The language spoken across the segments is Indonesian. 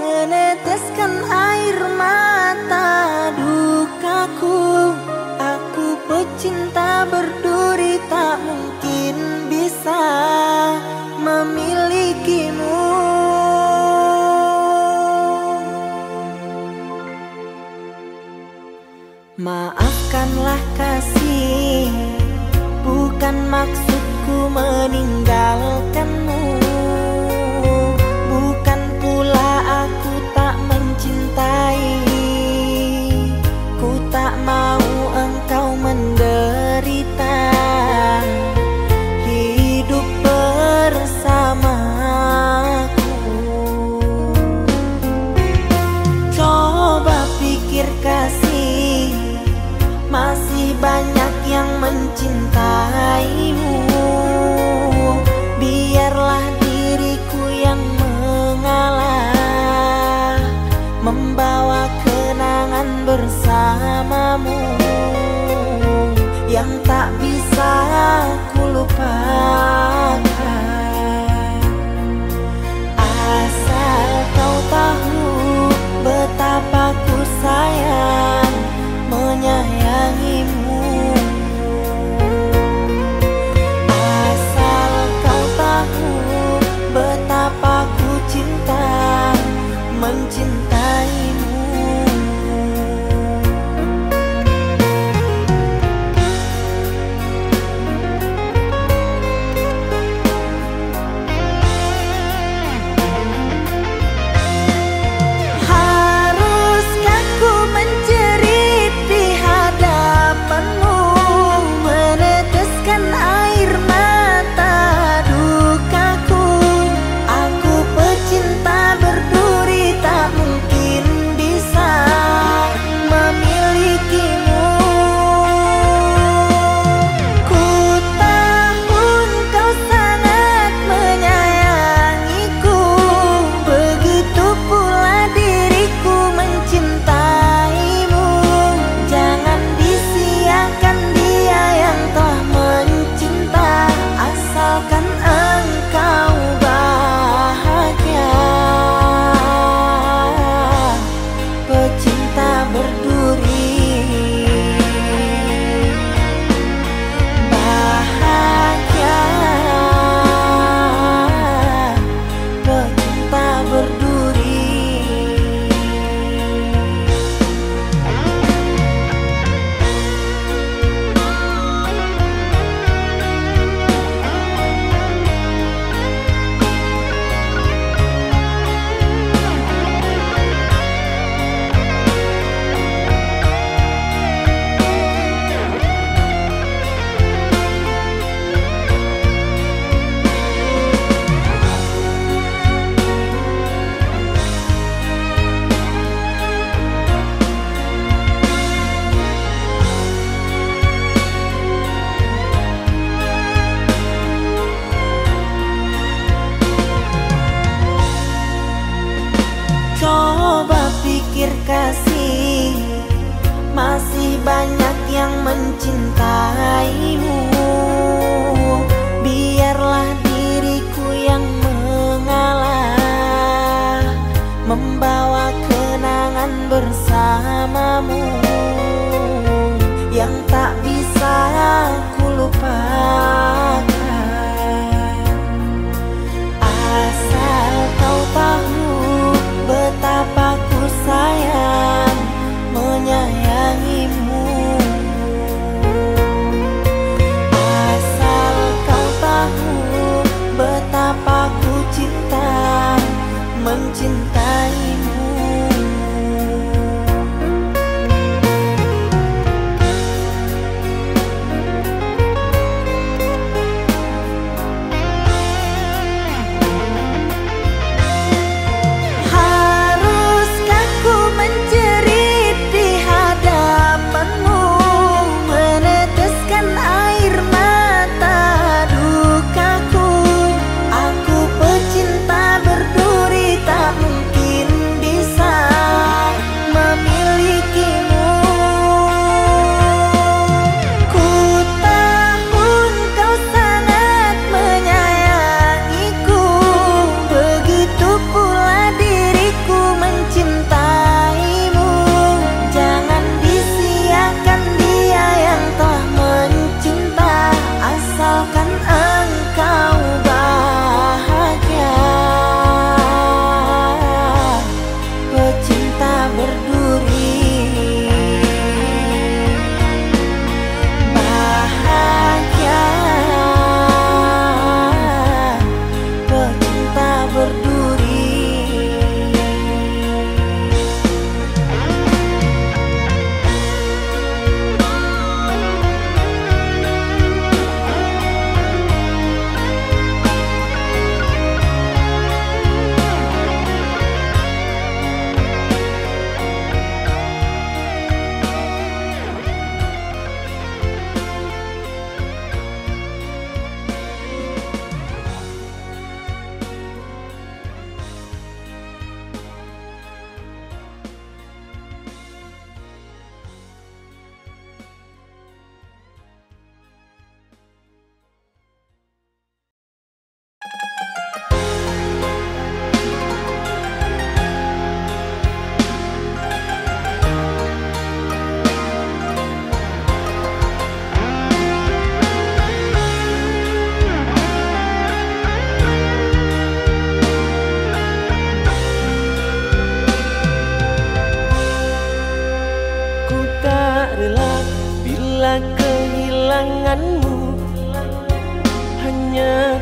Meneteskan air mata dukaku. Aku pecinta berduri tak mungkin bisa memilikimu. Maafkanlah kasih Bukan maksudku merusak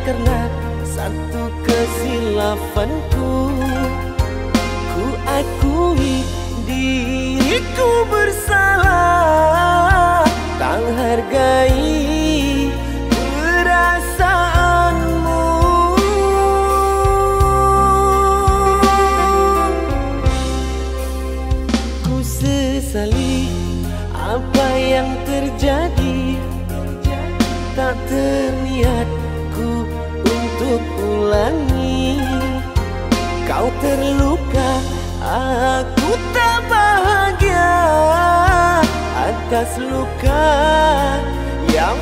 karena satu kesilafanku Ku akui diriku bersalah Tak hargai luka yang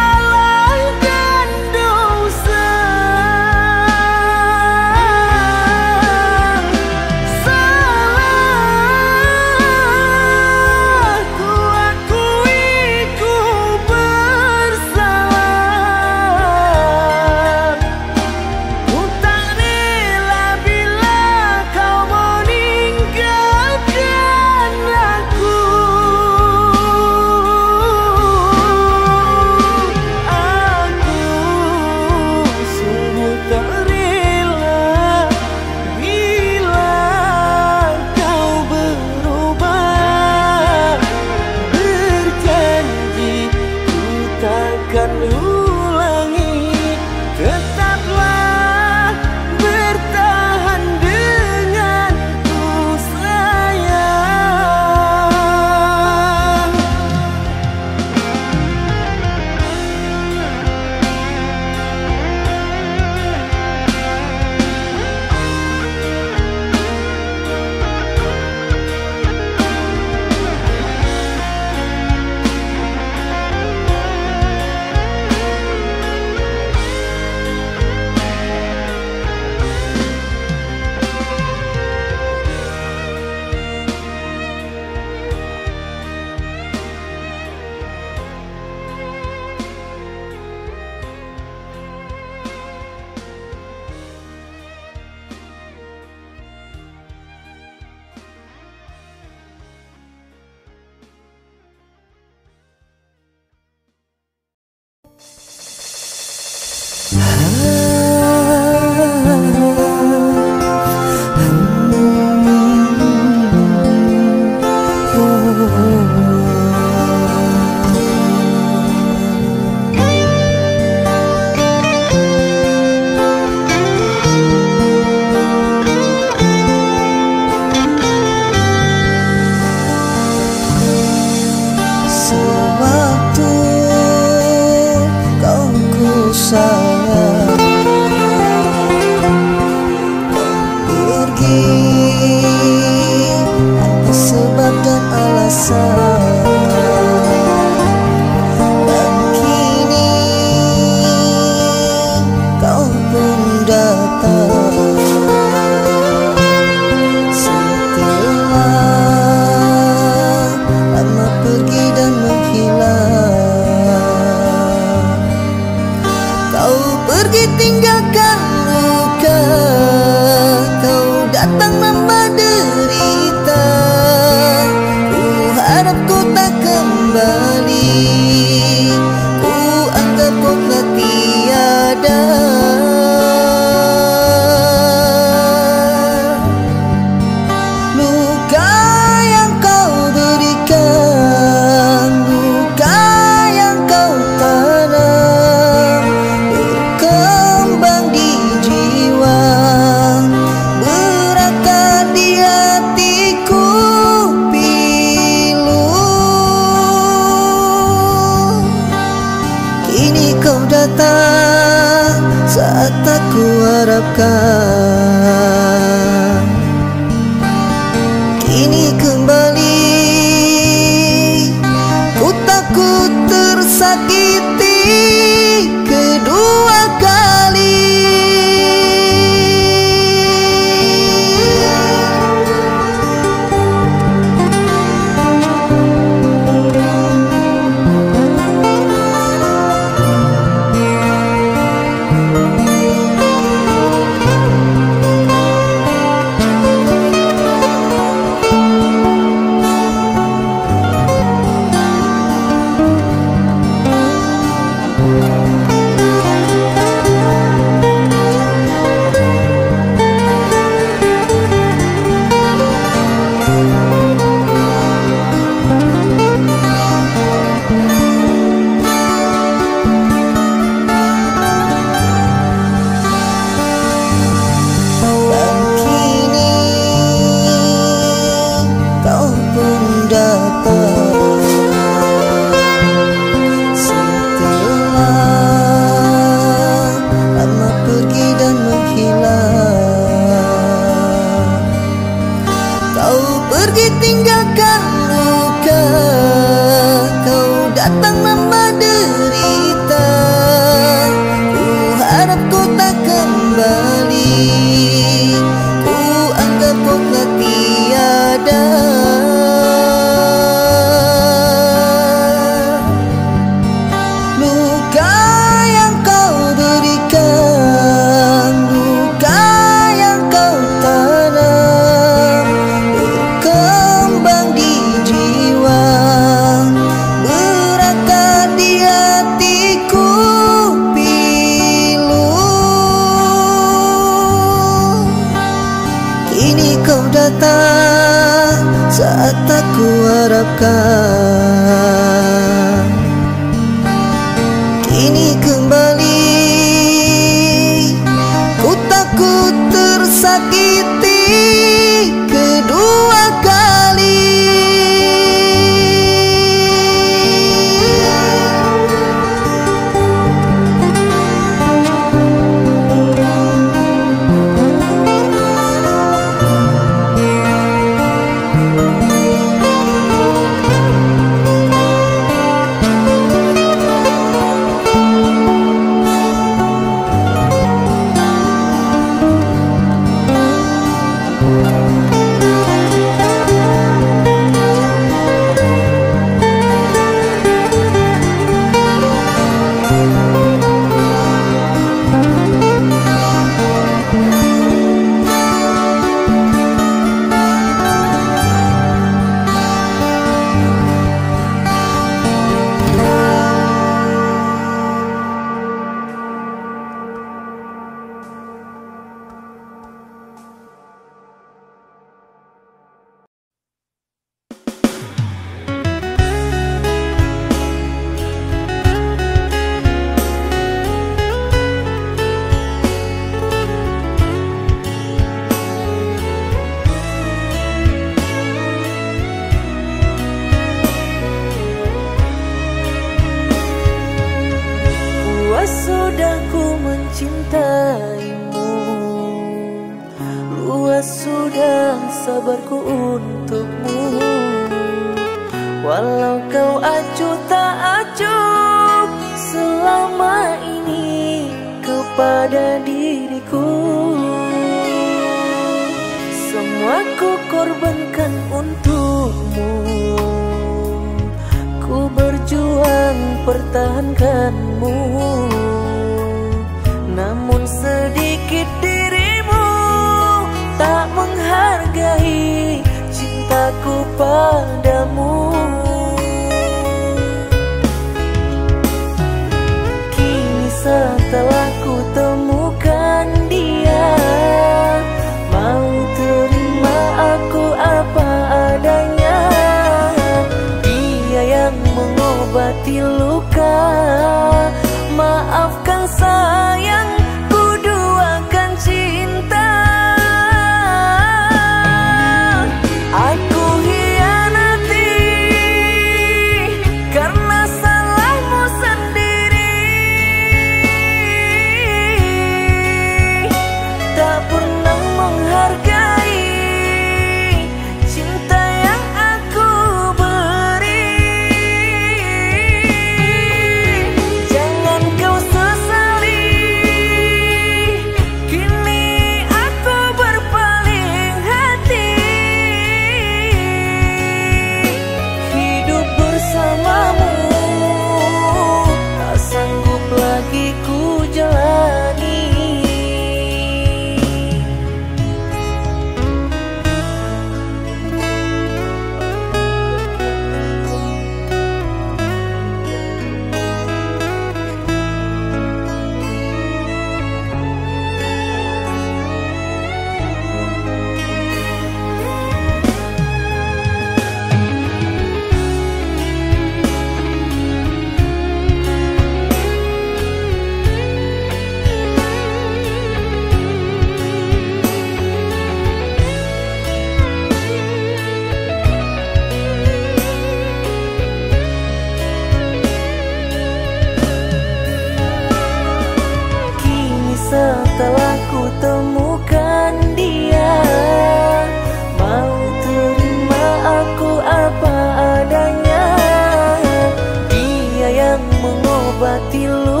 mengobati luka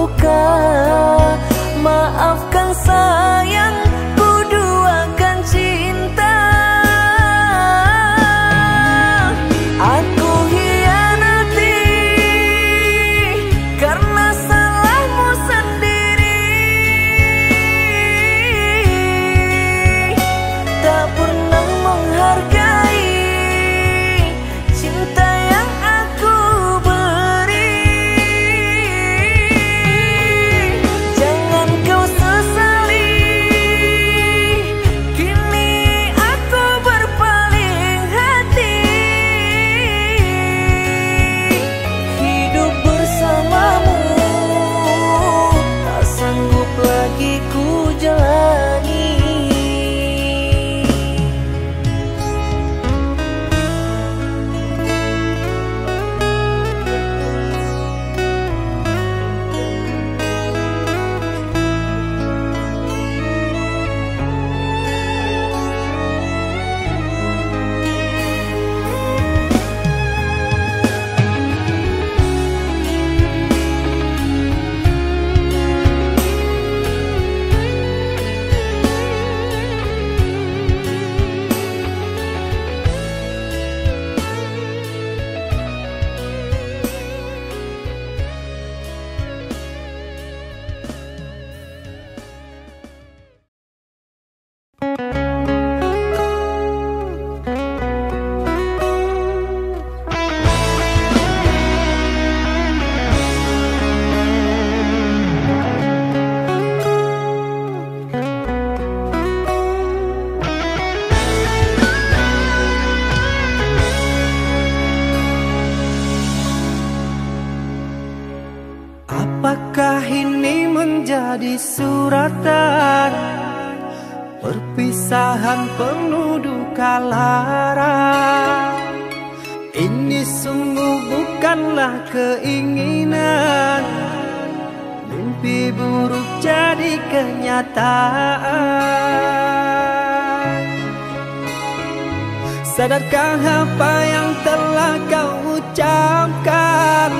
Sadarkah apa yang telah kau ucapkan?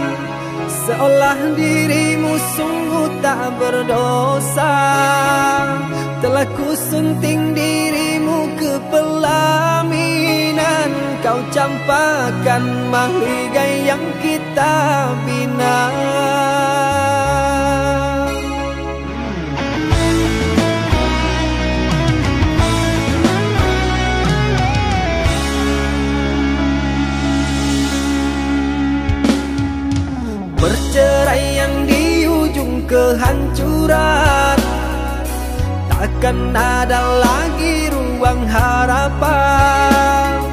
Seolah dirimu sungguh tak berdosa. Telah kusunting dirimu ke pelaminan. Kau campakkan mahligai yang kita bina kehancuran. Takkan ada lagi ruang harapan.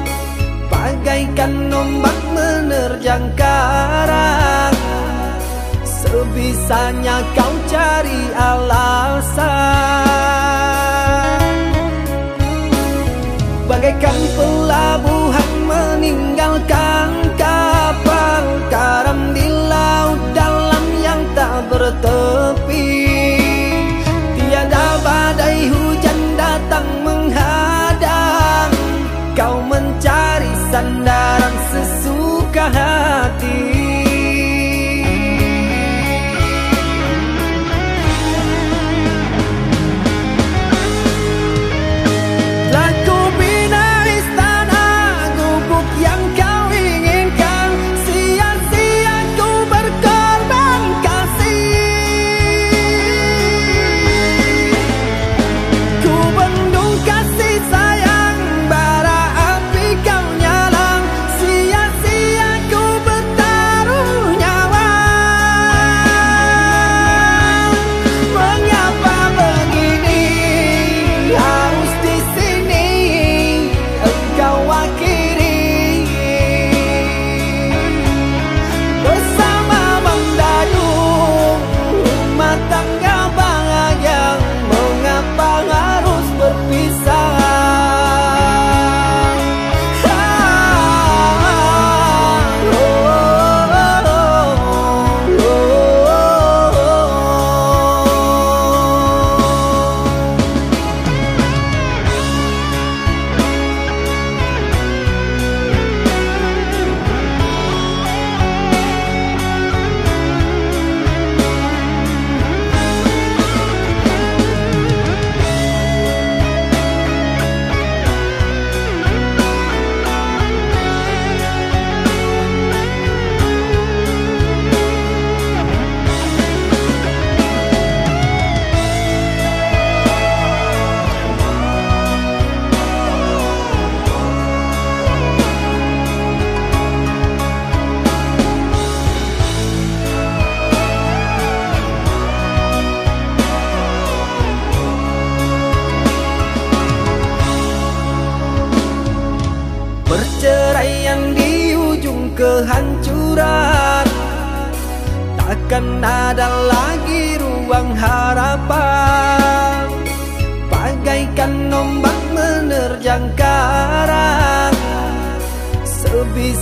Bagaikan ombak menerjang karang Sebisanya kau cari alasan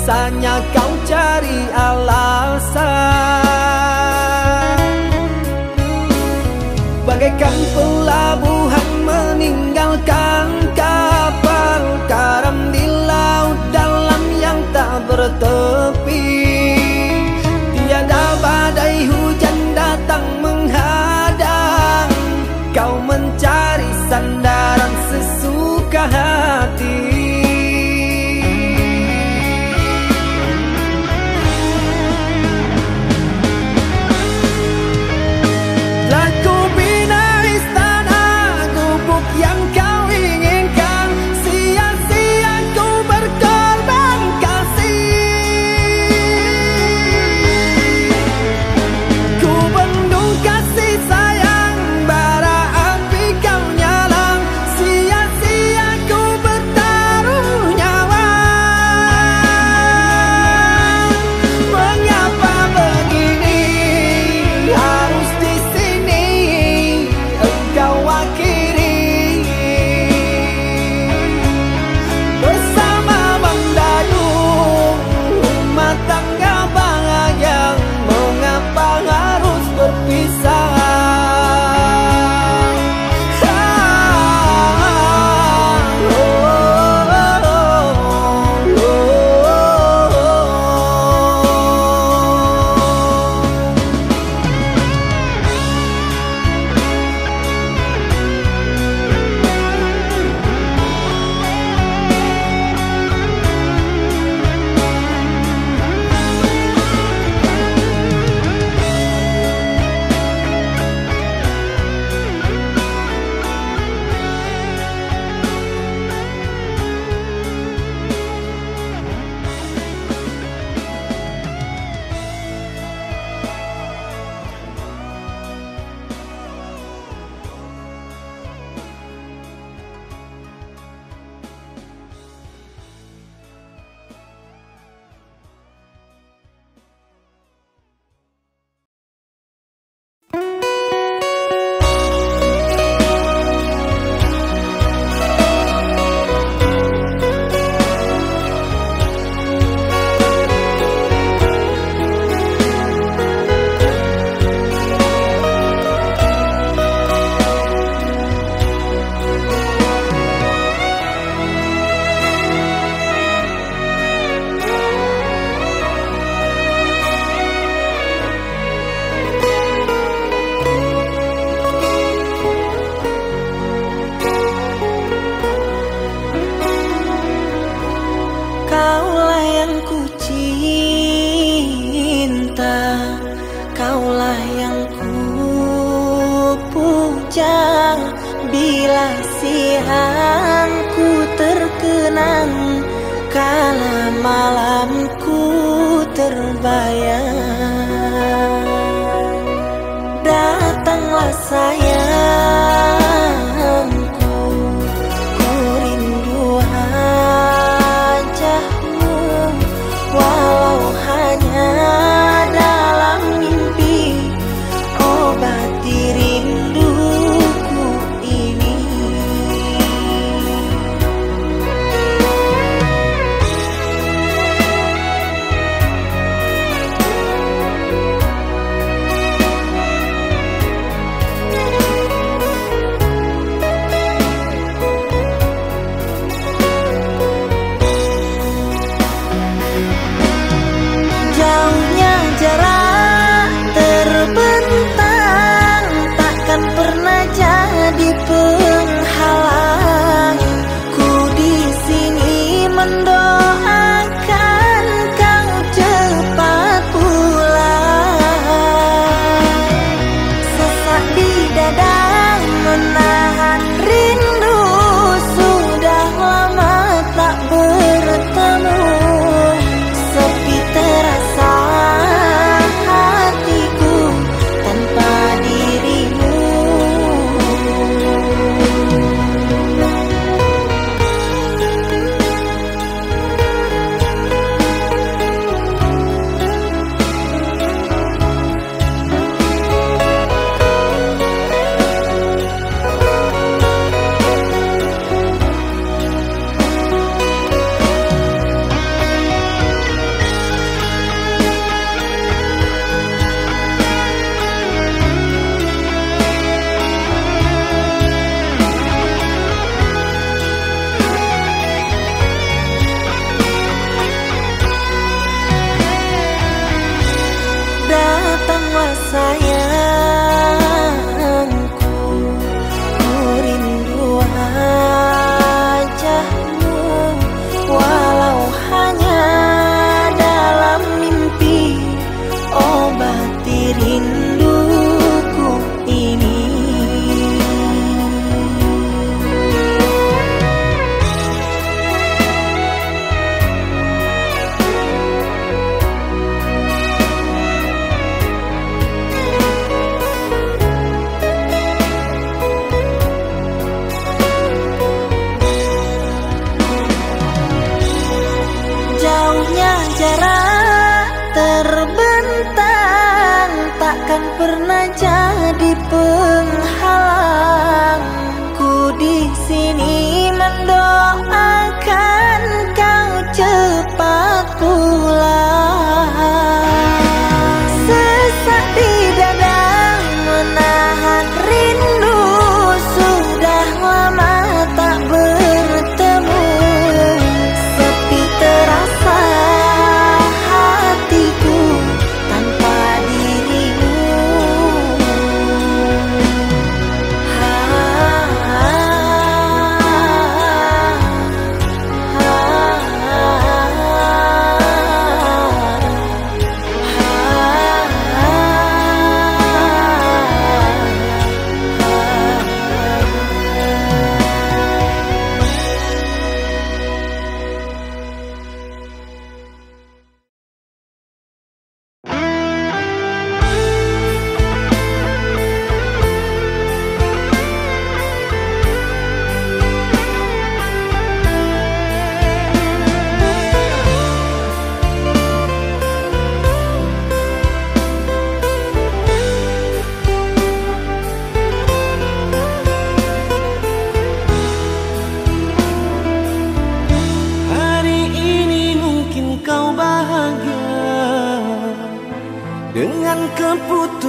Sebisanya kau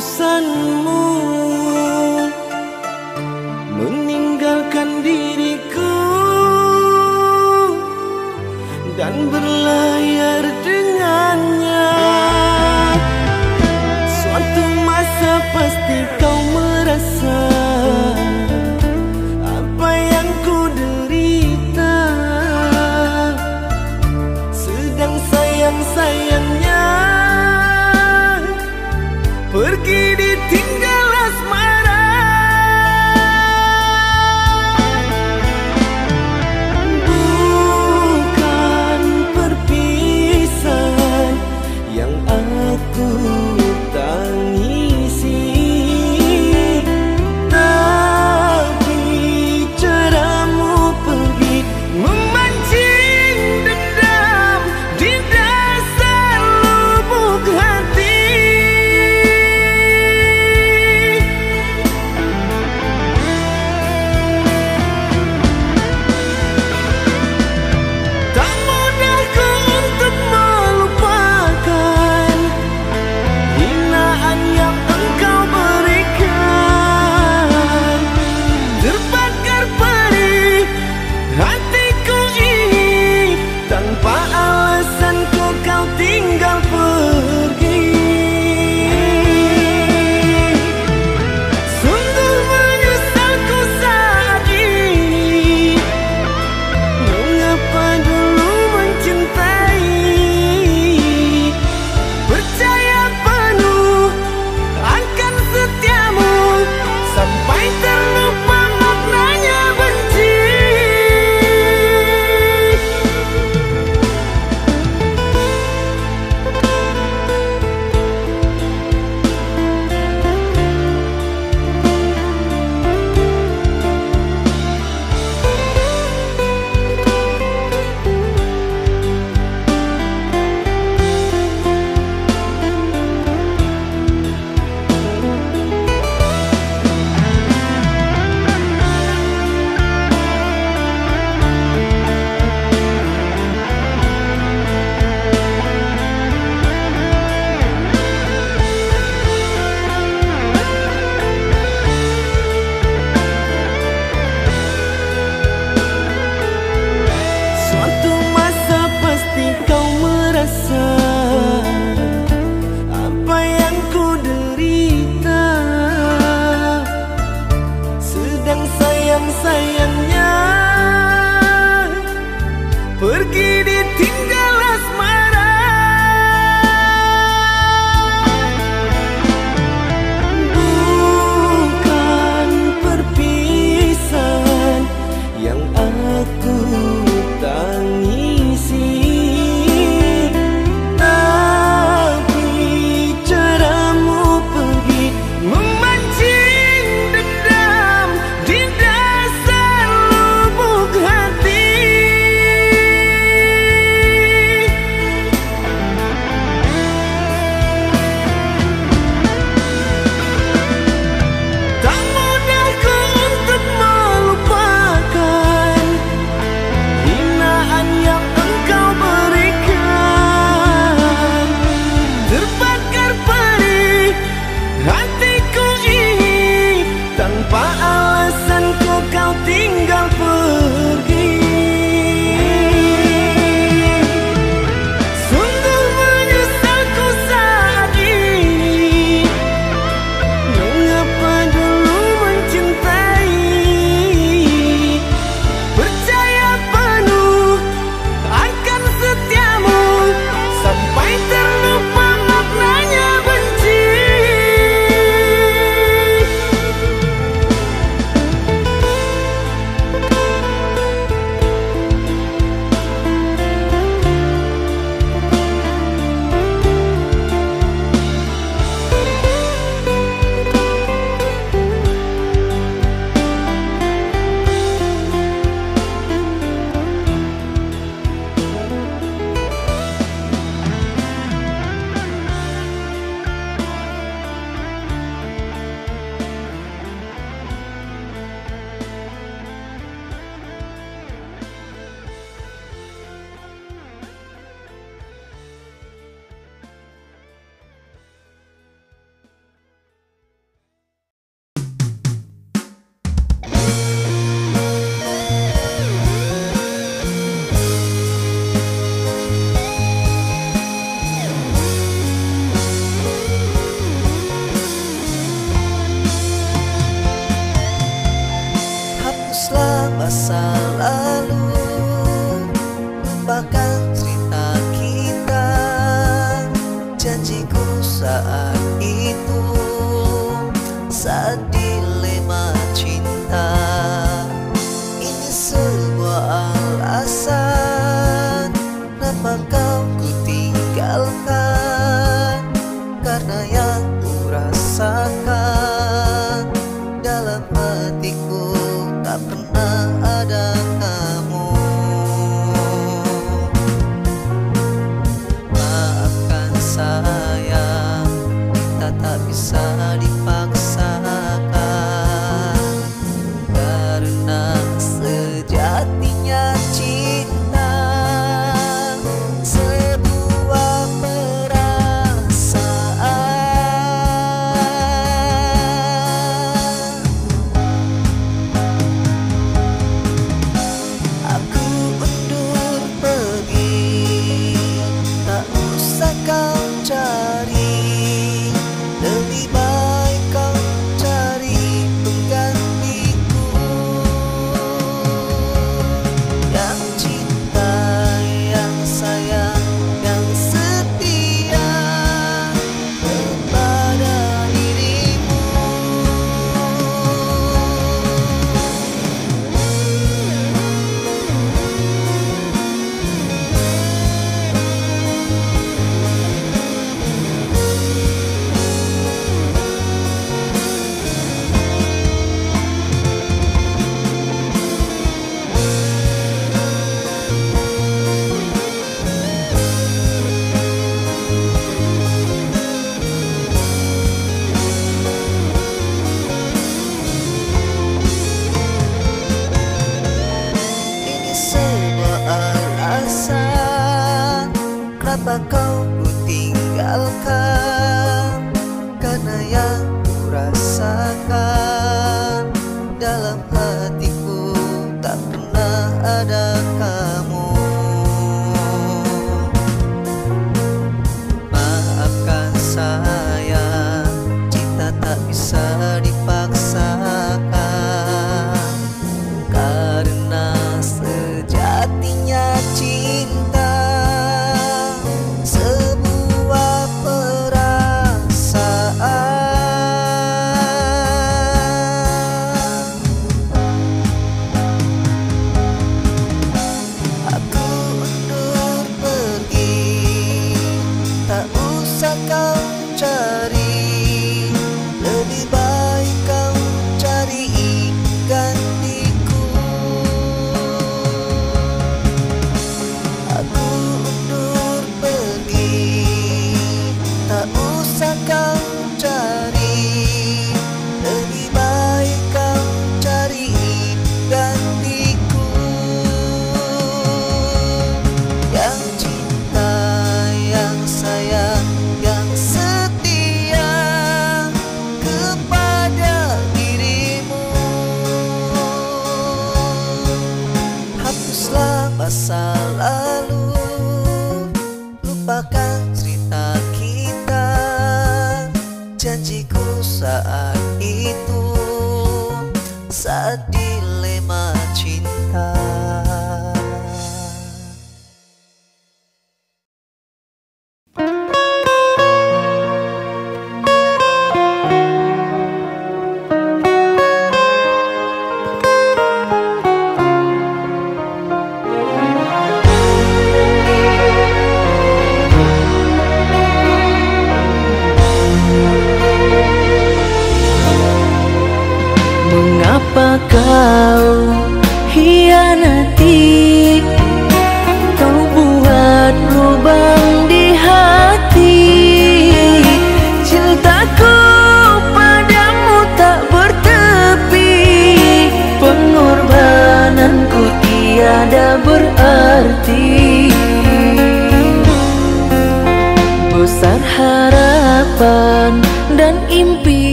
Sun Moon.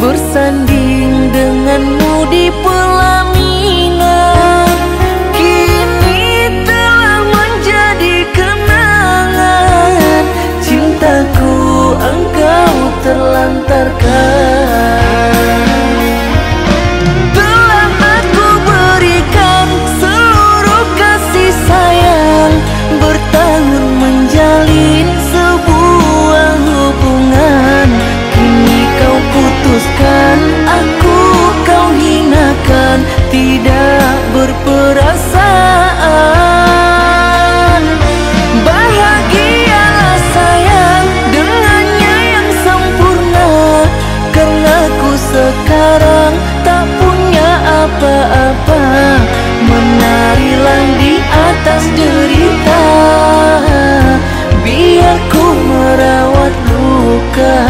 Aku kau tidak berperasaan. Bahagialah sayang dengannya yang sempurna. Karena ku sekarang tak punya apa-apa. Menarilah di atas derita. Biar ku merawat luka.